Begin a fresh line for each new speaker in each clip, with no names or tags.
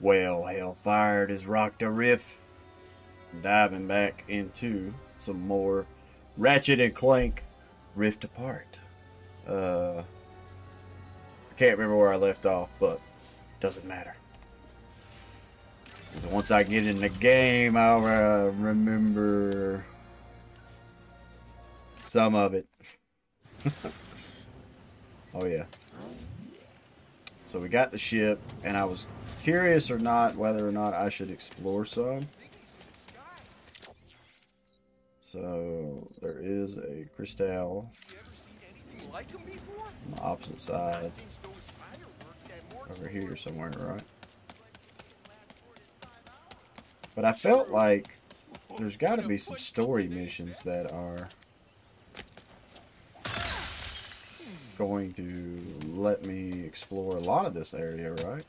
Well, Hellfire has rocked a riff. Diving back into some more Ratchet and Clank Rift Apart. Uh, I can't remember where I left off, but doesn't matter. 'Cause once I get in the game, I'll uh, remember some of it. oh yeah. So we got the ship, and I was curious or not whether or not I should explore some. So there is a crystal on the opposite side over here somewhere, right? But I felt like there's got to be some story missions that are going to let me explore a lot of this area, right?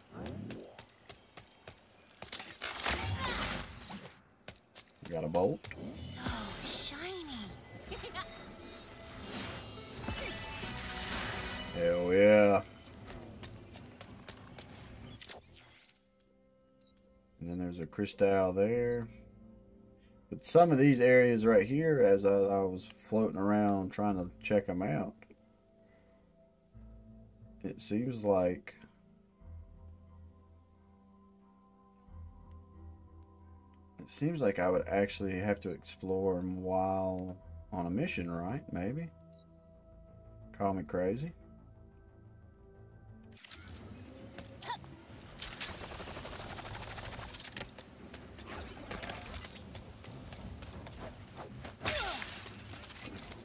Got a bolt.
So shiny.
Hell yeah. And then there's a crystal there. But some of these areas right here, as I, I was floating around trying to check them out, it seems like it seems like I would actually have to explore them while on a mission, right? Maybe. Call me crazy.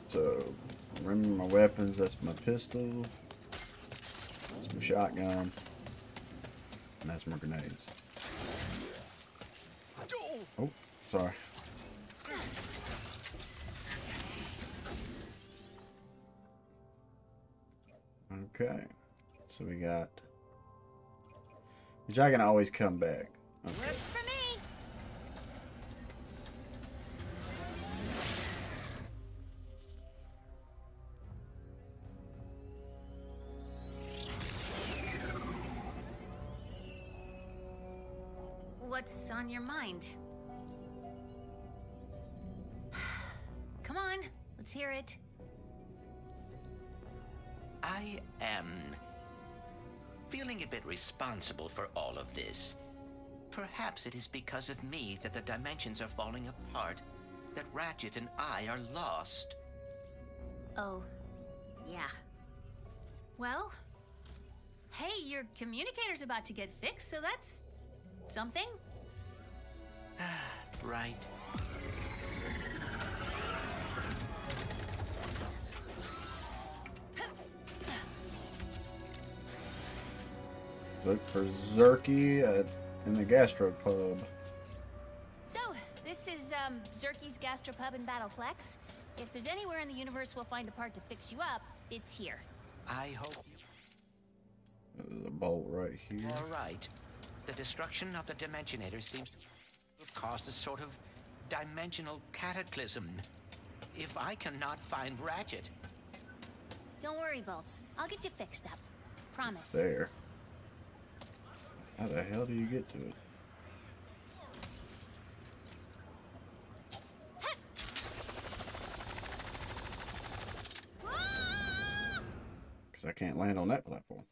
So, remember my weapons. That's my pistol. Shotgun. And that's my grenades. Oh, sorry. Okay. So we got... Which I can always come back. Okay.
Responsible for all of this. Perhaps it is because of me that the dimensions are falling apart, that Ratchet and I are lost.
Oh, yeah. Well, hey, your communicator's about to get fixed, so that's something.
Right.
Look for Zurkie at, in the gastropub.
So, this is um, Zurkie's Gastropub in Battleplex. If there's anywhere in the universe we'll find a part to fix you up, it's here.
I hope
There's a bolt right here.
all right. The destruction of the Dimensionator seems to have caused a sort of dimensional cataclysm. If I cannot find Ratchet,
Don't worry, Bolts. I'll get you fixed up. Promise.
There. How the hell do you get to it? Because I can't land on that platform.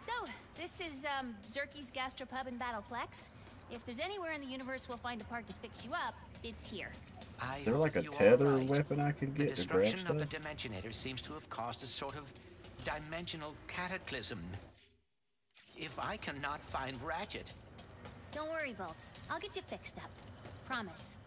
So, this is um, Zurkie's Gastropub in Battleplex. If there's anywhere in the universe we'll find a part to fix you up, it's here.
I
Is there like a tether
right.
weapon I can
The
get to grab
destruction of the Dimensionator seems to have caused a sort of dimensional cataclysm. If I cannot find Ratchet,
Don't worry, Bolts. I'll get you fixed up. Promise.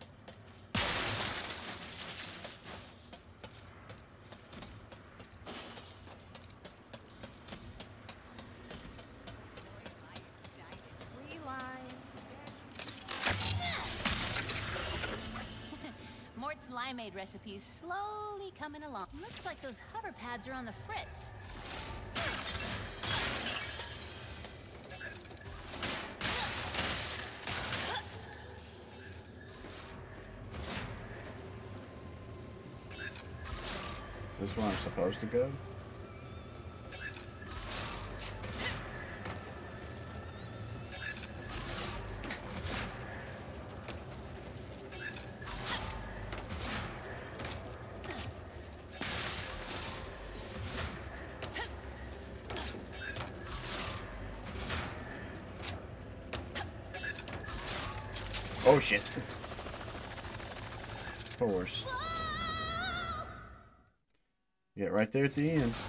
Mort's limeade recipe's slowly coming along. Looks like those hover pads are on the fritz.
Is this where I'm supposed to go? Oh shit. Of course. Yeah, right there at the end.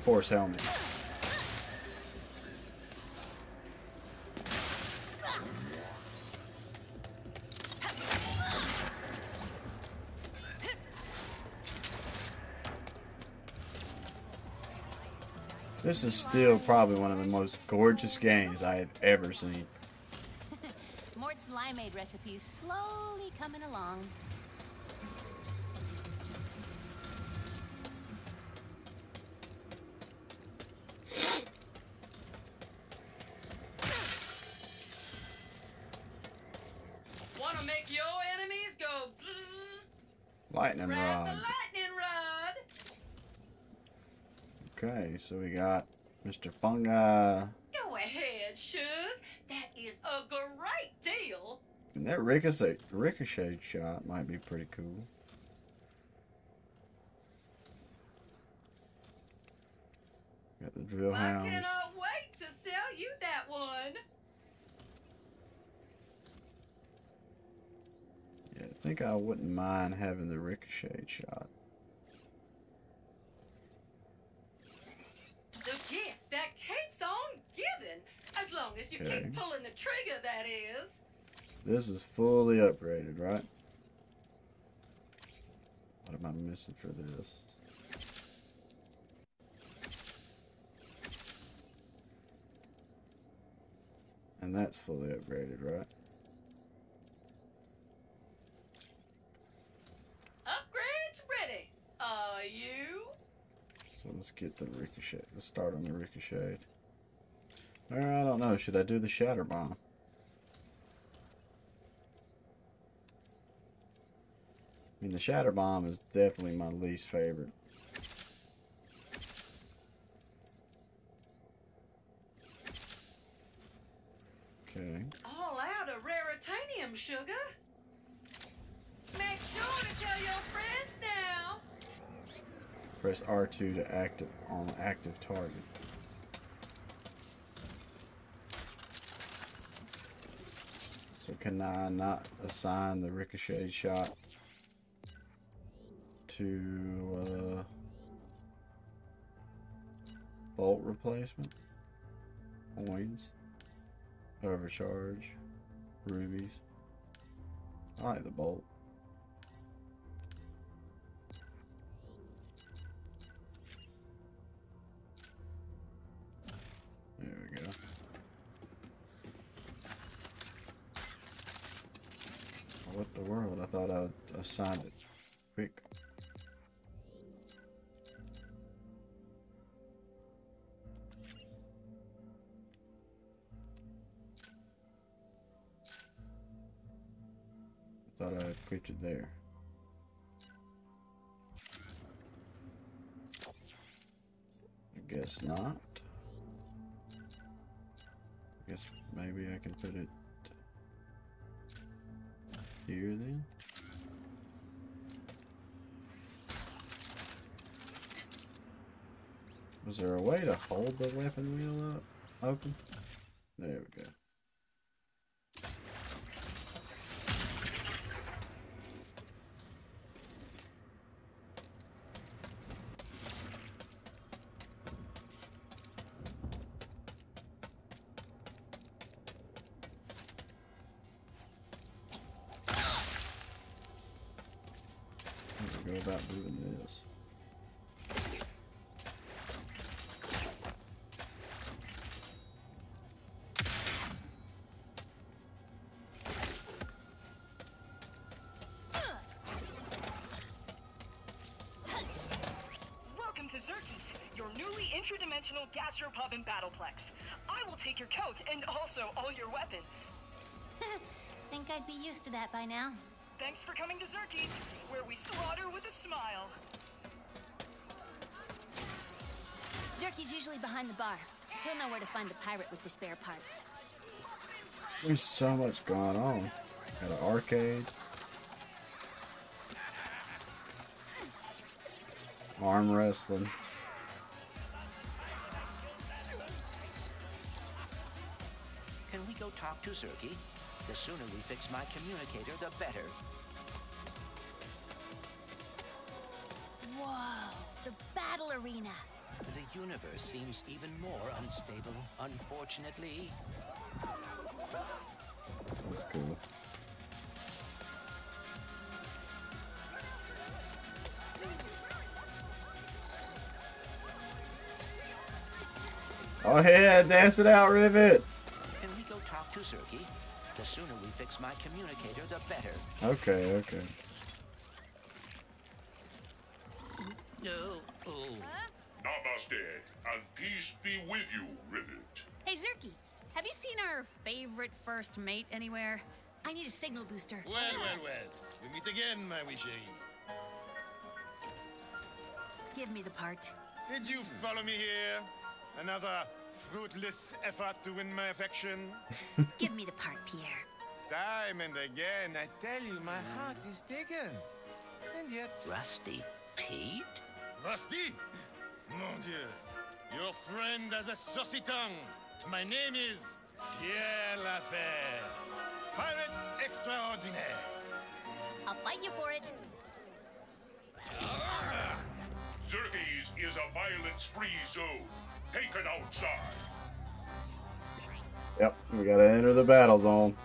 A Q-Force helmet. This is still probably one of the most gorgeous games I have ever seen.
Mort's limeade recipe's slowly coming along.
Wanna make your enemies go?
Lightning
Grab the
rod.
lightning rod.
Okay, so we got Mr. Fungi.
Go ahead, Shug. That is a great deal.
And that ricochet ricochet shot might be pretty cool. Got the drill
I
hounds.
cannot wait to sell you that one.
Yeah, I think I wouldn't mind having the ricochet shot.
That keeps on giving. As long as you
Okay.
keep pulling the trigger, that is.
This is fully upgraded, right? What am I missing for this? And that's fully upgraded, right?
Upgrades ready. Are you?
So let's get the ricochet. Let's start on the ricochet. I don't know. Should I do the shatter bomb? I mean, the shatter bomb is definitely my least favorite. Okay.
All out of raritanium, sugar. Make sure to tell your friends.
Press R2 to active on active target. So can I not assign the ricochet shot to uh, bolt replacement? Coins, overcharge, rubies. I like the bolt. Thought I would assign it quick. Thought I had it there. I guess not. I guess maybe I can put it here then. Was there a way to hold the weapon wheel up open? There we go. Go about doing this?
Interdimensional gastropub and battleplex. I will take your coat and also all your weapons.
Think I'd be used to that by now.
Thanks for coming to Zurkie's, where we slaughter with a smile.
Zurkie's usually behind the bar. He'll know where to find the pirate with the spare parts.
There's so much going on. Got an arcade. Arm wrestling.
We go talk to Zurkie? The sooner we fix my communicator, the better.
Whoa! The battle arena!
The universe seems even more unstable, unfortunately.
That's cool. Oh yeah, dance it out, Rivet.
Can we go talk to Zurkie? The sooner we fix my communicator, the better.
Okay, okay.
No. Oh.
Namaste, and peace be with you, Rivet.
Hey, Zurkie! Have you seen our favorite first mate anywhere? I need a signal booster.
Well, well, well. We meet again, my wee chérie.
Give me the part.
Did you follow me here? Another fruitless effort to win my affection?
Give me the part, Pierre.
Time and again, I tell you, my heart is taken. And yet,
Rusty Pete?
Rusty? Mon Dieu, your friend has a saucy tongue. My name is Pierre LeFeu, pirate extraordinaire.
I'll fight you for it.
Zurkie's is a violent spree zone. Take it outside.
Yep, we gotta enter the battle zone.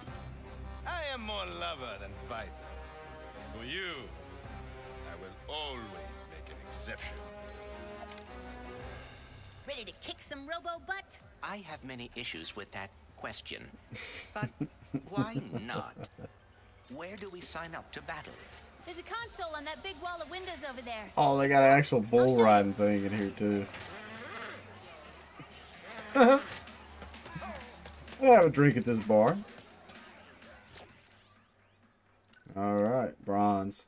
I am more lover than fighter. For you, I will always make an exception.
Ready to kick some robo butt?
I have many issues with that question. But why not? Where do we sign up to battle?
There's a console on that big wall of windows over there.
Oh, they got an actual bull riding thing in here too. Uh-huh. I'll have a drink at this bar. All right, bronze.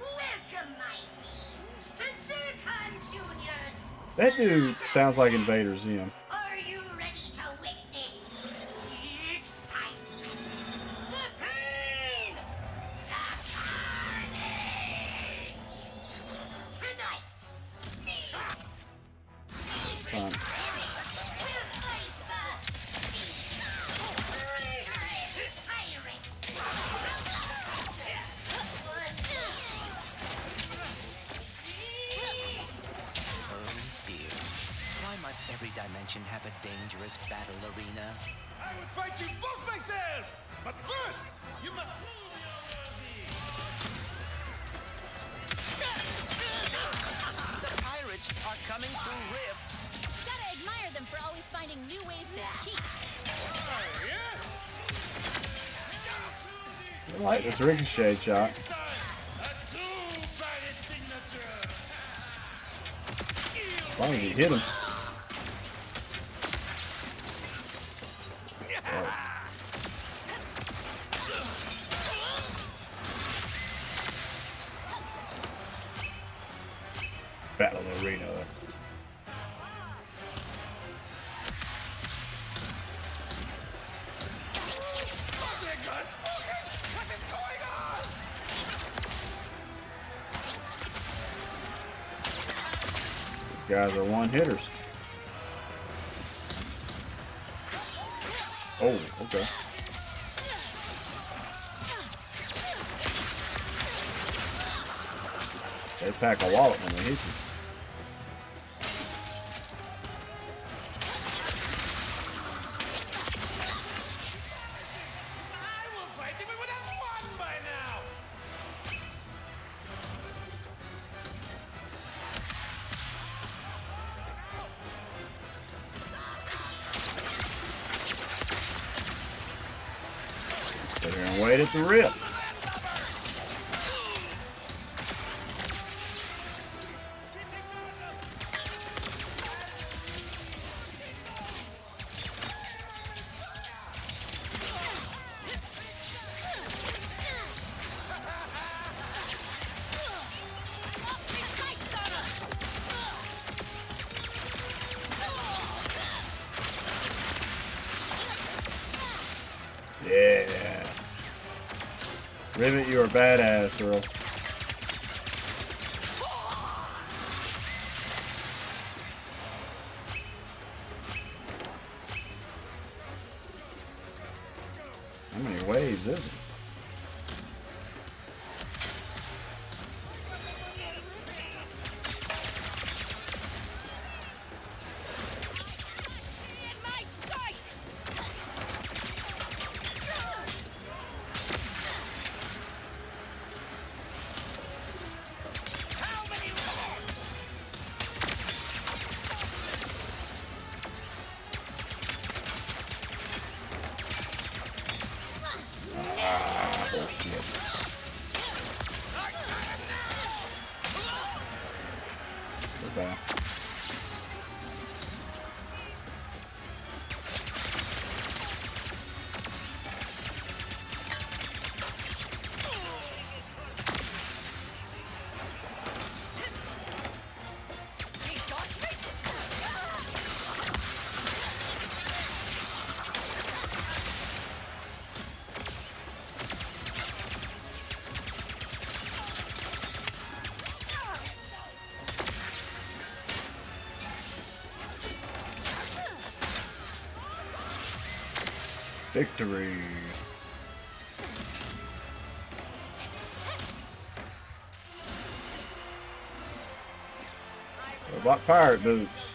Welcome, my beings, to Zurkon Junior's.
That dude sounds like Invader Zim. This ricochet shot.
A!
As long as you hit him. Hitters. Oh, okay. They pack a wallet when they hit you.
badass, girl. Victory! Robot pirate boots.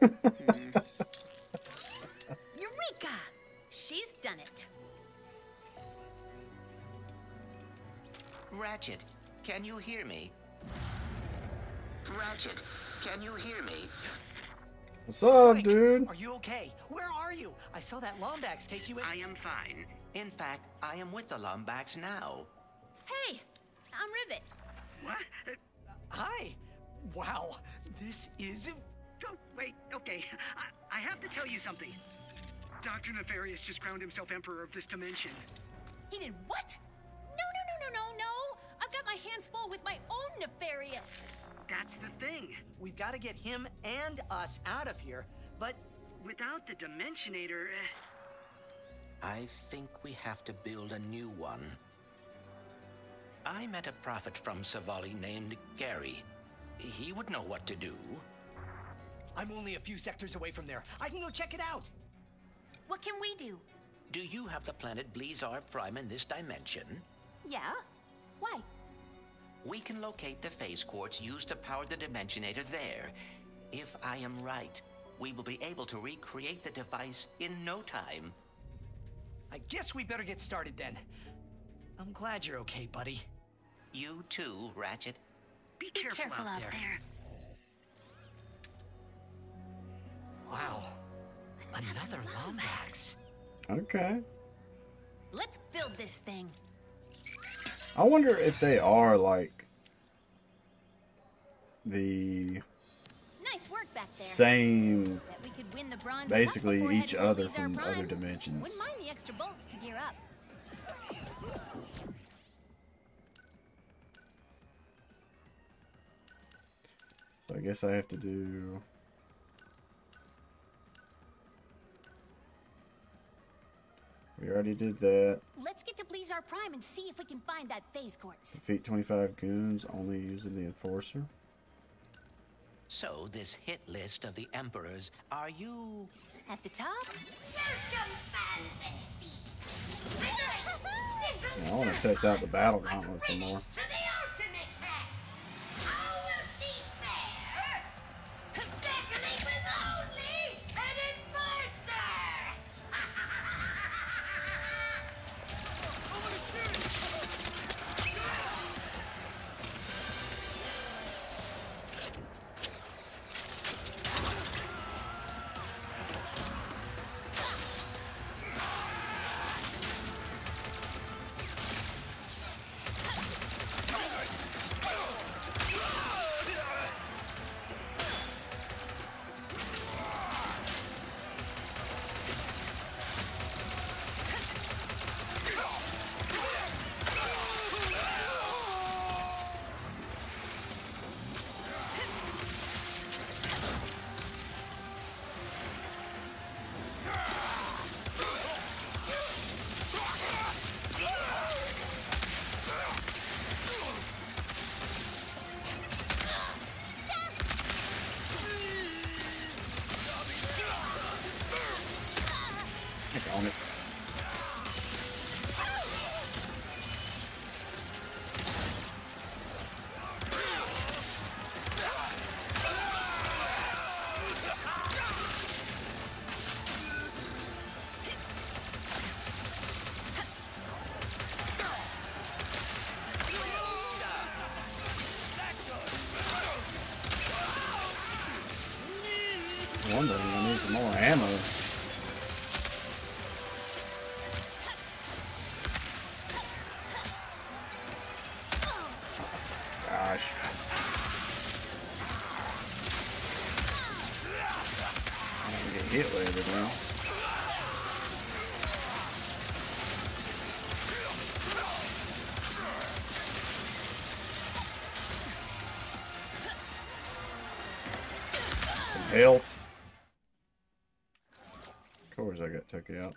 Mm-hmm.
Eureka! She's done it.
Ratchet, can you hear me? Ratchet, can you hear me?
What's up, Quick, dude?
Are you okay? Where are you? I saw that Lombax take you in.
I am fine. In fact, I am with the Lombax now.
Hey, I'm Rivet.
What?
Hi. Wow, this is
Wait, okay. I, I have to tell you something.
Dr. Nefarious just crowned himself emperor of this dimension.
He did what? No, no, no, no, no, no! I've got my hands full with my own Nefarious!
That's the thing.
We've got to get him and us out of here, but...
Without the Dimensionator... Eh.
I think we have to build a new one. I met a prophet from Savali named Gary. He would know what to do.
I'm only a few sectors away from there. I can go check it out.
What can we do?
Do you have the planet Blizar Prime in this dimension?
Yeah? Why?
We can locate the phase quartz used to power the Dimensionator there. If I am right, we will be able to recreate the device in no time.
I guess we better get started then. I'm glad you're okay, buddy.
You too, Ratchet.
be, careful, out, there.
Wow. Another Lombax.
Okay.
Let's build this thing.
I wonder if they are like the
Nice work back there.
same,
we could win the bronze
basically each other from other dimensions.
Wouldn't mind the extra bolts to gear up.
So I guess I have to do. We already did that.
Let's get to Blizar Prime and see if we can find that phase quartz.
Defeat 25 goons only using the enforcer.
So, this hit list of the Emperors, are you.
At the top?
Welcome, fancy.
Yeah, I want to test out the battle gauntlet some more. Course I got took out.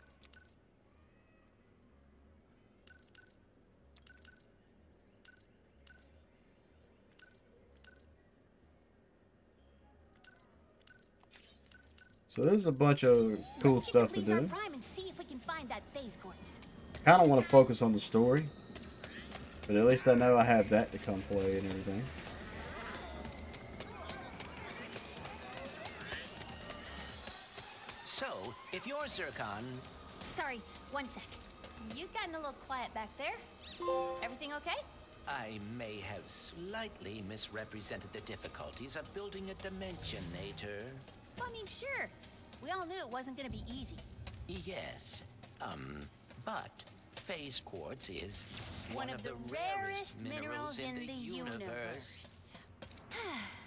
So there's a bunch of cool stuff to do.
Prime and see if we can find that phase quartz.
Kind of want to focus on the story, but at least I know I have that to come play and everything.
If you're Zircon,
Sorry, one sec. You've gotten a little quiet back there. Everything okay?
I may have slightly misrepresented the difficulties of building a Dimensionator.
Well, I mean, sure. We all knew it wasn't gonna be easy.
Yes, um, but phase quartz is
One, of, the, rarest minerals in the, universe. right.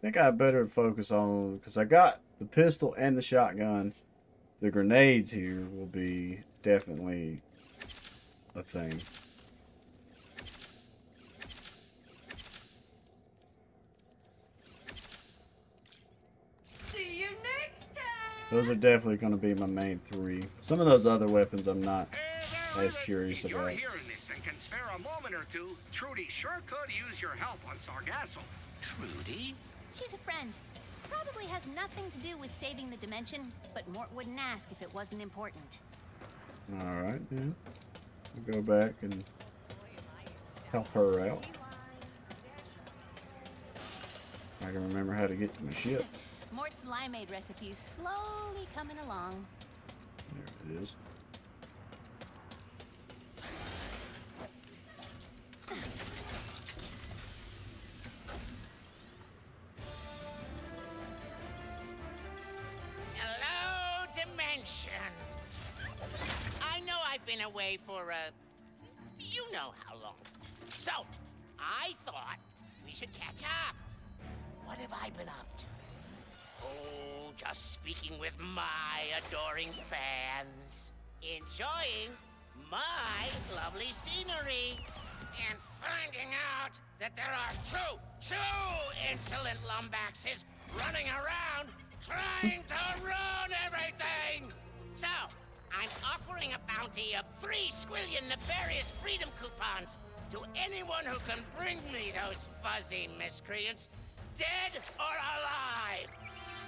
I think I better focus on because I got the pistol and the shotgun. The grenades here will be definitely a thing.
See you next time!
Those are definitely going to be my main three. Some of those other weapons I'm not as curious
If you're
about.
hearing this and can spare a moment or two, Trudy sure could use your help on Sargasso.
Trudy?
She's a friend. Probably has nothing to do with saving the dimension, but Mort wouldn't ask if it wasn't important.
All right, yeah. We'll go back and help her out. I can remember how to get to my ship.
Mort's limeade recipe's slowly coming along.
There it is.
For a. You know how long. So, I thought we should catch up. What have I been up to? Oh, just speaking with my adoring fans. Enjoying my lovely scenery. And finding out that there are two, two insolent Lombaxes running around trying to ruin everything. So, I'm offering a bounty of three squillion nefarious freedom coupons to anyone who can bring me those fuzzy miscreants, dead or alive.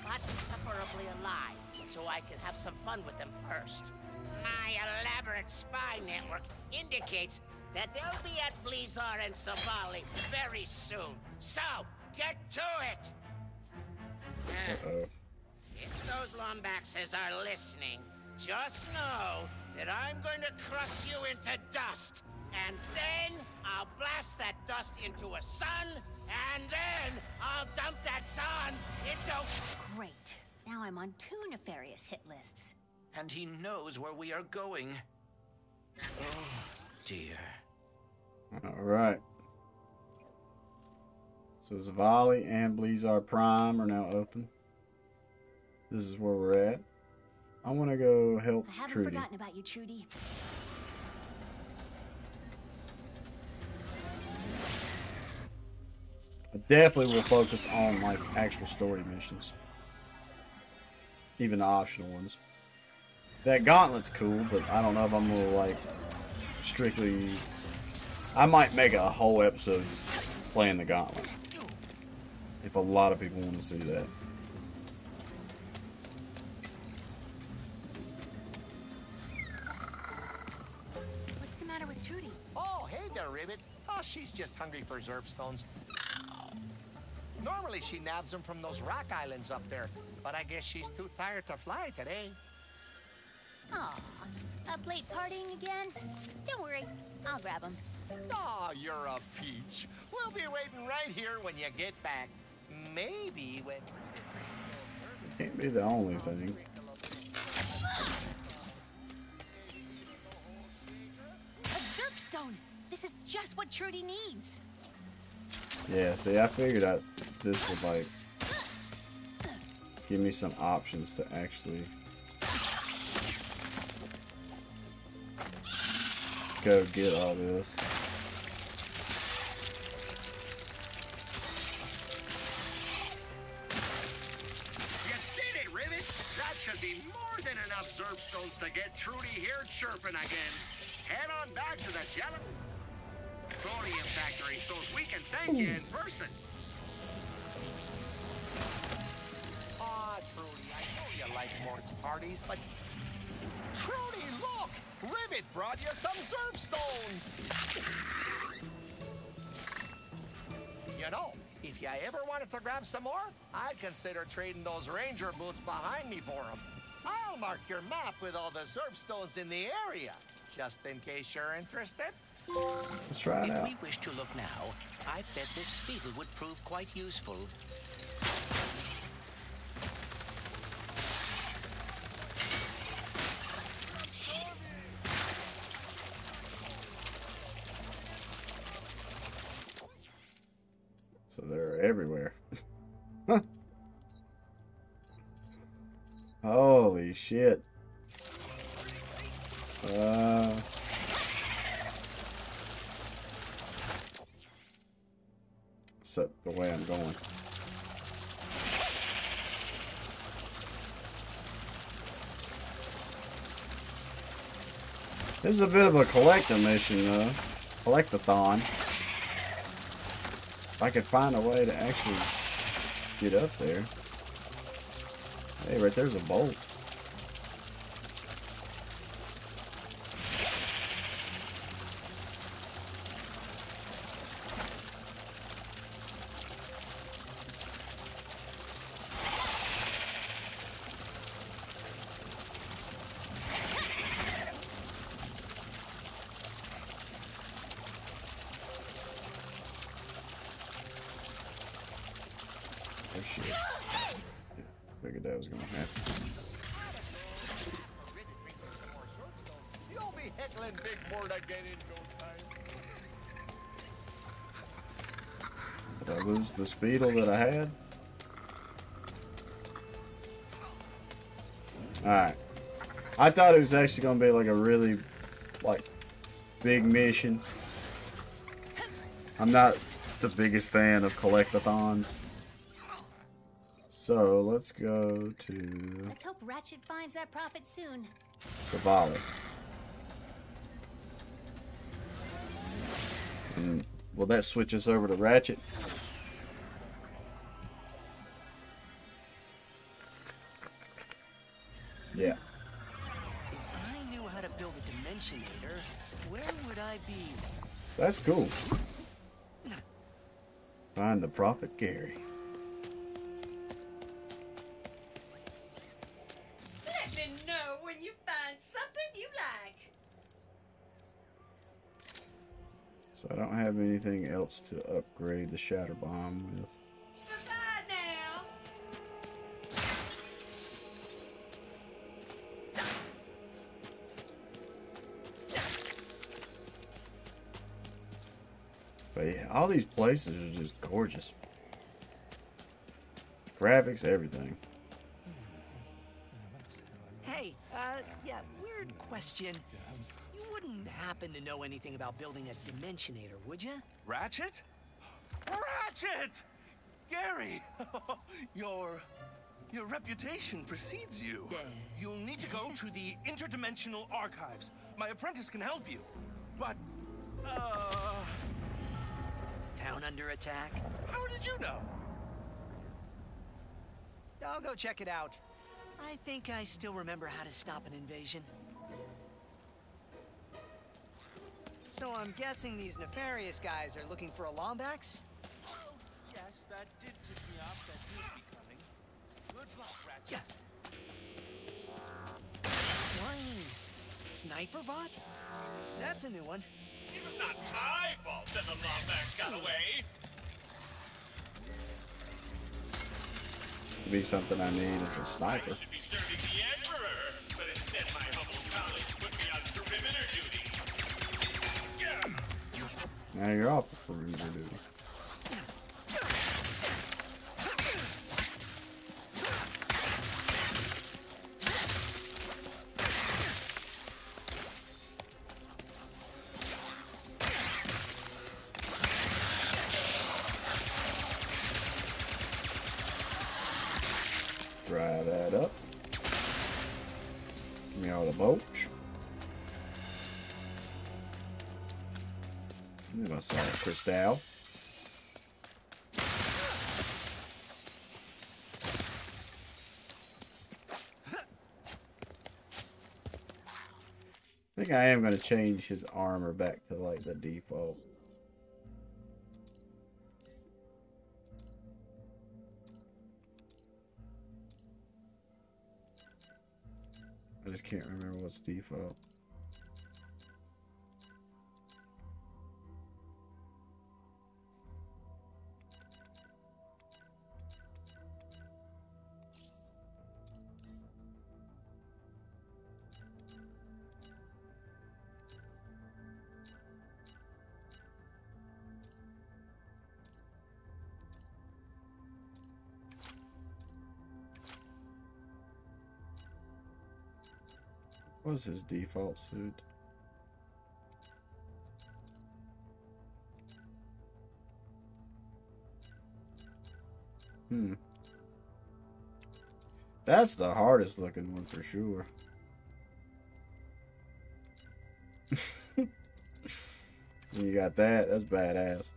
But preferably alive, so I can have some fun with them first. My elaborate spy network indicates that they'll be at Blizar and Savali very soon. So, get to it!
Uh-oh.
If those Lombaxes are listening, just know that I'm going to crush you into dust. And then I'll blast that dust into a sun, and then I'll dump that sun into.
Great. Now I'm on two nefarious hit lists.
And he knows where we are going. Oh, dear.
All right. So Savali and Blizar Prime are now open. This is where we're at. I want to go help
I haven't
Trudy.
forgotten about you, Trudy.
I definitely will focus on like actual story missions, even the optional ones. That gauntlet's cool, but I don't know if I'm gonna like strictly. I might make a whole episode playing the gauntlet if a lot of people want to see that.
She's just hungry for Zurpstones. Normally she nabs them from those rock islands up there, but I guess she's too tired to fly today.
Aw, up late partying again? Don't worry, I'll grab him.
Oh, you're a peach. We'll be waiting right here when you get back. Maybe when.
Can't be the only thing.
This is just what Trudy needs.
Yeah, see, I figured out this would like give me some options to actually go get all this.
You did it, Rivet! That should be more than enough Zurpstones to get Trudy here chirping again. Head on back to the Jello Factory so we can thank you in person.
Ah, Trudy, I know you like Mort's parties, but. Trudy, look! Rivet brought you some Zurpstones! You know, if you ever wanted to grab some more, I'd consider trading those ranger boots behind me for them. I'll mark your map with all the Zurpstones in the area, just in case you're interested.
Let's try it
if
out.
If we wish to look now, I bet this Speetle would prove quite useful.
So they're everywhere. Holy shit. Uh, Except the way I'm going. This is a bit of a collector mission, though. Collectathon. If I could find a way to actually get up there. Hey, right there's a bolt. The Speetle that I had? Alright. I thought it was actually gonna be like a really like big mission. I'm not the biggest fan of collectathons. So let's go to
Let's hope Ratchet finds that prophet soon.
volley. And will that switch us over to Ratchet? Cool. Find the Prophet Gary.
Let me know when you find something you like.
So I don't have anything else to upgrade the Shatter Bomb with. All these places are just gorgeous. Graphics, everything.
Hey, uh, yeah, weird question. You wouldn't happen to know anything about building a Dimensionator, would you?
Ratchet? Ratchet! Gary! your your reputation precedes you. You'll need to go to the interdimensional archives. My apprentice can help you. But uh
Town under attack?
how did you know?
I'll go check it out. I think I still remember how to stop an invasion. So I'm guessing these nefarious guys are looking for a Lombax?
Yes, that did tip me off that you'd be coming. Good luck, Ratchet.
Flying sniper bot? That's a new one.
It was not my fault that the Lombax got away.
Be something I need is a sniper.
Should be serving the Emperor, but instead my humble colleagues put me on perimeter duty. Yeah.
Now you're off the perimeter duty. Crystal. I think I am going to change his armor back to like the default. I just can't remember what's default. What's his default suit? Hmm. That's the hardest looking one for sure. you got that? That's badass.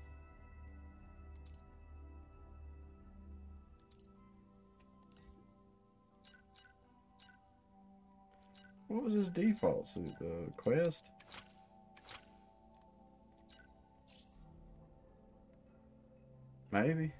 What was his default suit? The quest? Maybe.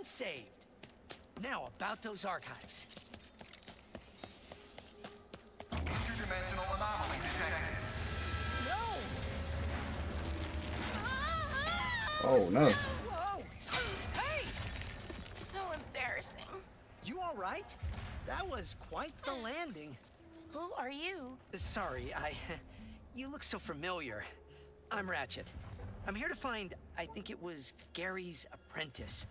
Another saved. Now about those archives.
Interdimensional anomaly detected.
Oh no.
Whoa! Hey!
So embarrassing.
You all right? That was quite the hmm. landing.
Who are you?
Sorry, I. You look so familiar. I'm Ratchet. I'm here to find, I think it was Gary's apprentice.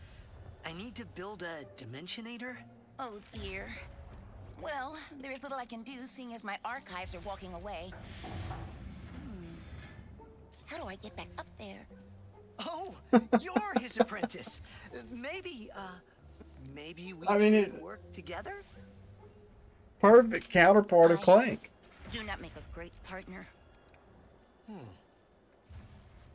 I need to build a Dimensionator?
Oh dear. Well, there's little I can do seeing as my archives are walking away. Hmm. How do I get back up there?
Oh, you're his apprentice. Maybe, uh, maybe we
I mean,
can
it-
work together?
Perfect counterpart of Clank.
Do not make a great partner.
Hmm.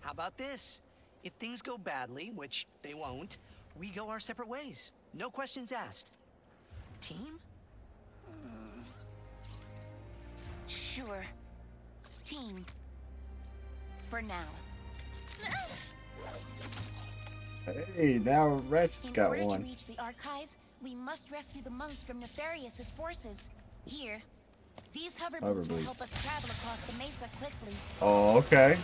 How about this? If things go badly, which they won't, we go our separate ways. No questions asked. Team?
Hmm. Sure. Team. For now.
Hey, now Ratchet's
In
got
order
one.
to reach the archives, we must rescue the monks from Nefarious' forces. Here, these hover boots will
Hover
help us travel across the mesa quickly.
Oh, okay.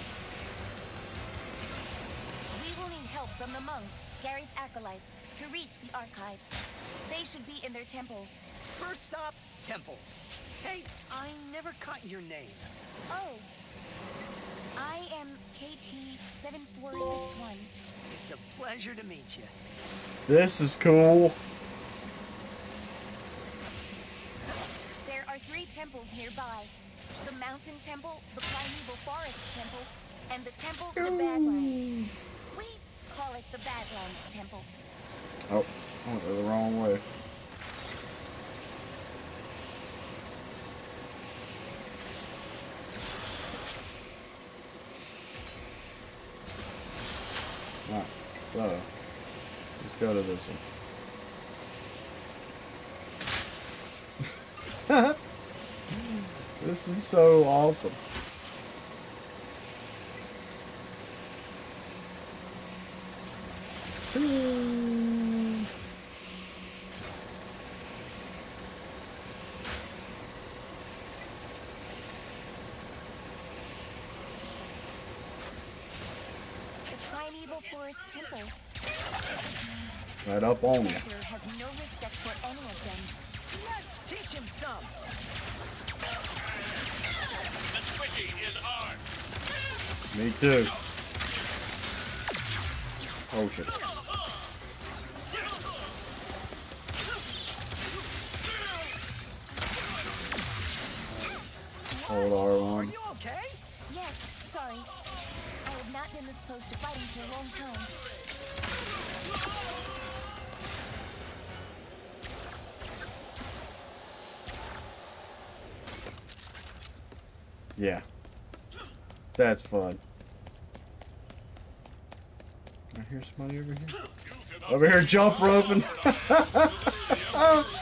We will need help from the monks, Gary's acolytes, to reach the archives. They should be in their temples.
First stop, temples. Hey, I never caught your name.
Oh. I am KT7461.
It's a pleasure to meet you.
This is cool.
There are three temples nearby. The Mountain Temple, the Primeval Forest Temple, and the Temple of the Badlands. Call it the Badlands Temple.
Oh, I went the wrong way. Not So, let's go to this one. this is so awesome.
The primeval forest temple.
Right up on you.
Emperor has no respect for any of them.
Let's teach him some.
The squishy is ours.
Me too. Oh shit. Hold R1.
okay?
Yes, sorry. I have not been this close to fighting for a long time.
Yeah. That's fun. I hear somebody over here. Over here jump roping.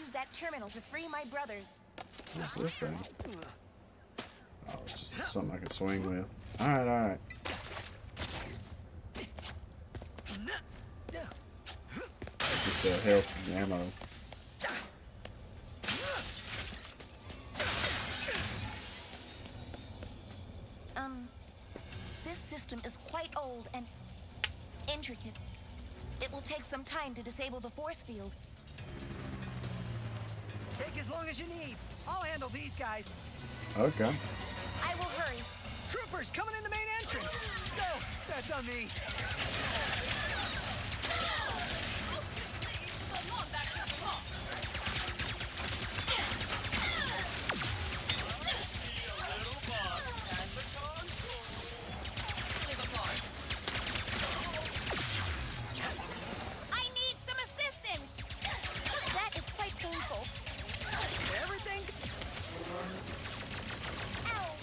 use that terminal to free my brothers.
What's this thing? Oh, it's just something I can swing with. Alright, alright. Get the health and ammo.
Um, this system is quite old and intricate. It will take some time to disable the force field.
Take as long as you need. I'll handle these guys.
Okay.
I will hurry.
Troopers coming in the main entrance. No, that's on me.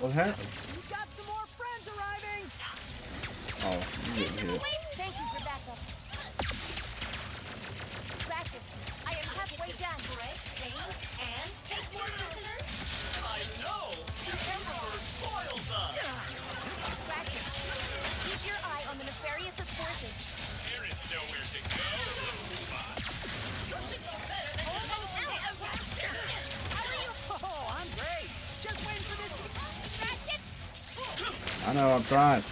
What happened?
We've got some more friends arriving.
Oh, you getting hit. Trying.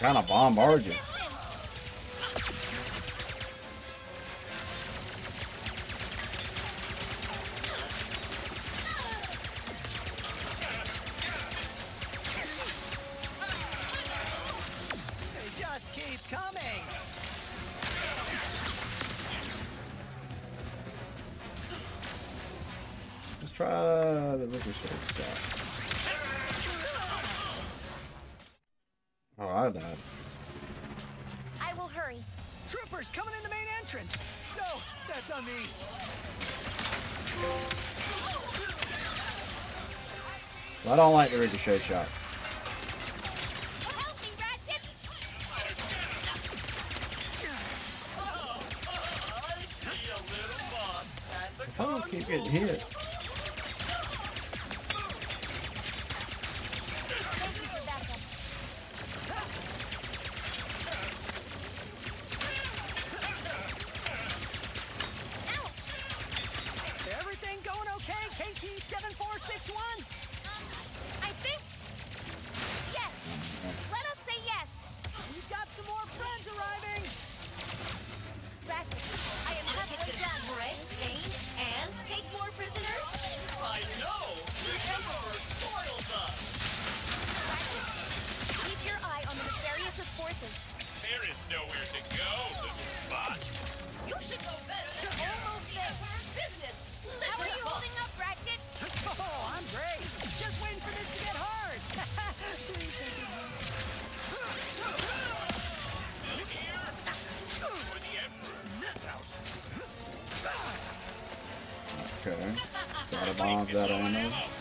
Kind of bombard you. Ricochet shot.
Okay. Got
a bomb, got ammo.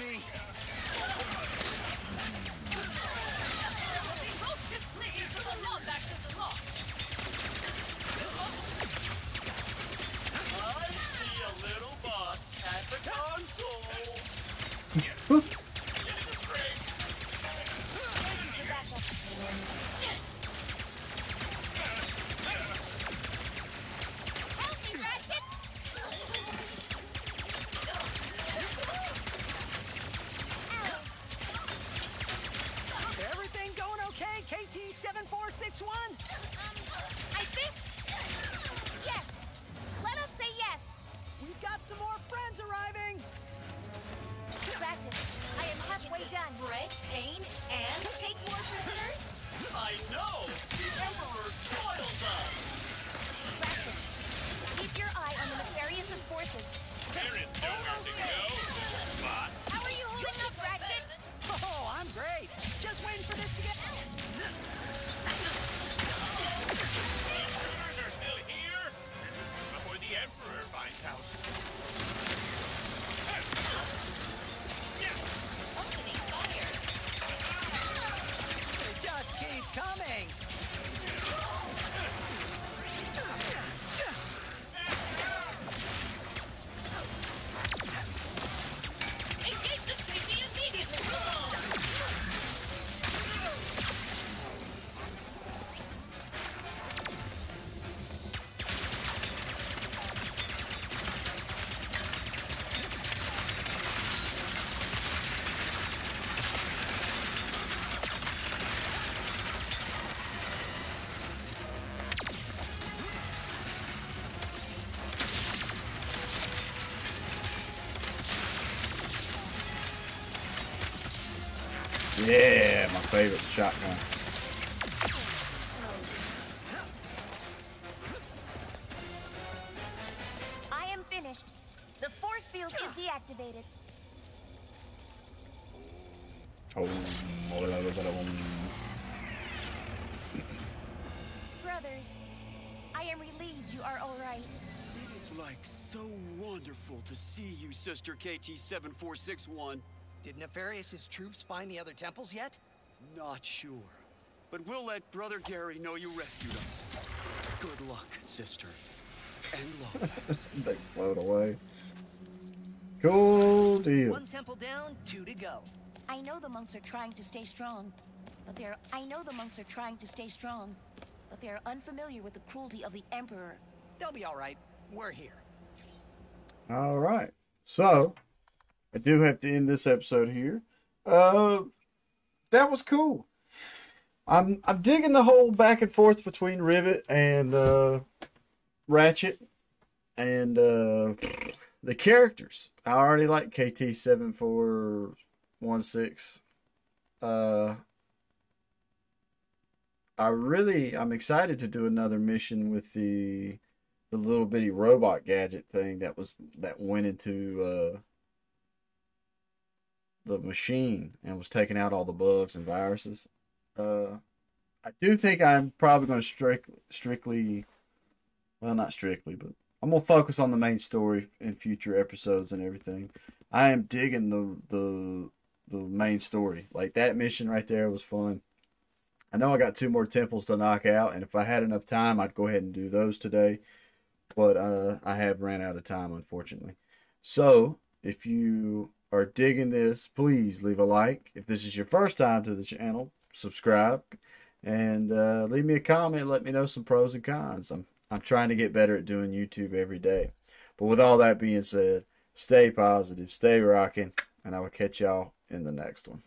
me. great. Just waiting for this to get
out. are still here? Before the Emperor finds out.
Opening fire.
Just keep coming.
Yeah, my favorite shotgun.
I am finished. The force field is deactivated.
Oh,
Brothers, I am relieved you are all right.
It is like so wonderful to see you, Sister KT7461.
Did Nefarious' troops find the other temples yet?
Not sure. But we'll let Brother Gary know you rescued us. Good luck, sister. And
they float away. Cool deal.
One temple down, two to go.
I know the monks are trying to stay strong, but they're I know the monks are trying to stay strong, but they are unfamiliar with the cruelty of the Emperor.
They'll be all right. We're here.
All right. So, I do have to end this episode here. Uh, that was cool. I'm I'm digging the whole back and forth between Rivet and uh, Ratchet, and uh, the characters. I already like KT seven four one six. Uh, I really I'm excited to do another mission with the the little bitty robot gadget thing that was that went into uh, the machine and was taking out all the bugs and viruses. Uh, I do think I'm probably going to strict, strictly, well, not strictly, but I'm gonna focus on the main story in future episodes and everything. I am digging the the the main story. Like that mission right there was fun. I know I got two more temples to knock out, and if I had enough time, I'd go ahead and do those today. But uh, I have ran out of time, unfortunately. So if you are digging this, please leave a like. If this is your first time to the channel, subscribe and uh, leave me a comment. Let me know some pros and cons. I'm I'm trying to get better at doing YouTube every day. But with all that being said, stay positive, stay rocking, and I will catch y'all in the next one.